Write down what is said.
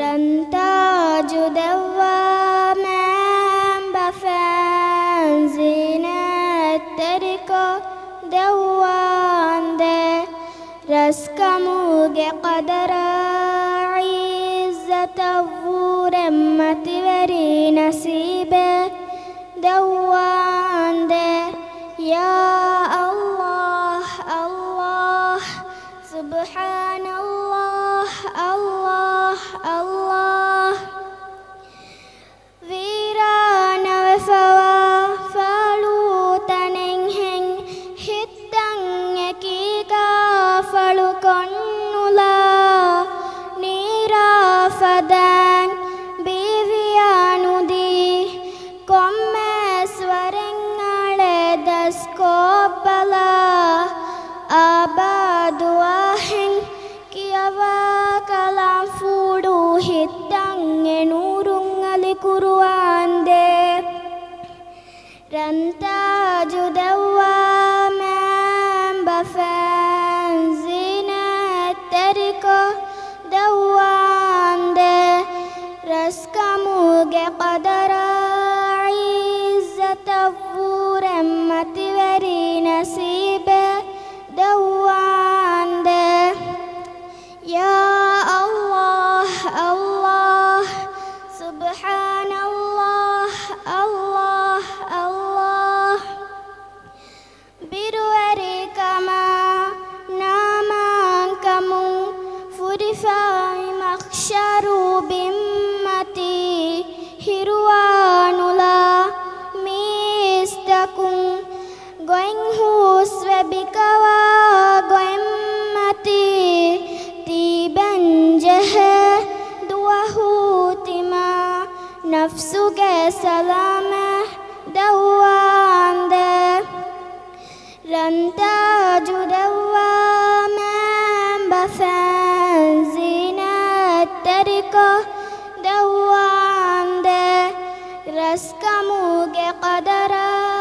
رنتاج دوامام بفنزينة تركو دوان ده رسكموج قدر عزة ورمة وري نسيبه دوان سبحان الله الله الله رنتاج دواما بفنزنا تركو قدر hus webikawa going mati tiban jahe duahu tima nafsu ke salamah dawam deh رنتاج دواما بفنزينة تركه دوام ده رسكموج قدره